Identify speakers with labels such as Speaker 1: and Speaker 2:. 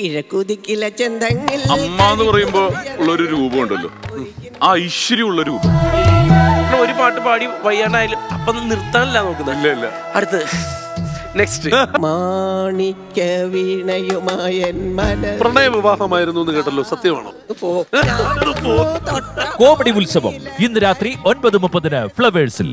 Speaker 1: കിഴക്കുതിക്കില ചെന്തങ്ങിൽ
Speaker 2: അമ്മ എന്ന് പറയുമ്പോ ഉള്ളൊരു രൂപമുണ്ടല്ലോ. ആ ഐശ്വര്യമുള്ള രൂപം.
Speaker 3: ഒരു പാട്ട് പാടി വയ്യാണ്ടായാലും അപ്പൊ നിർത്താനല്ല നോക്കുന്നത്.
Speaker 2: ഇല്ല ഇല്ല.
Speaker 3: അടുത്ത്. നെക്സ്റ്റ്
Speaker 1: മാണിക്യ വീണയുമായൻ
Speaker 4: പ്രണയ വിവാഹമായിരുന്നു എന്ന് കേട്ടല്ലോ സത്യമാണോ?
Speaker 1: പോ.
Speaker 5: കോമഡി ഉത്സവം ഇന്ന് രാത്രി ഒൻപത് മുപ്പതിന് ഫ്ലവേഴ്സിൽ.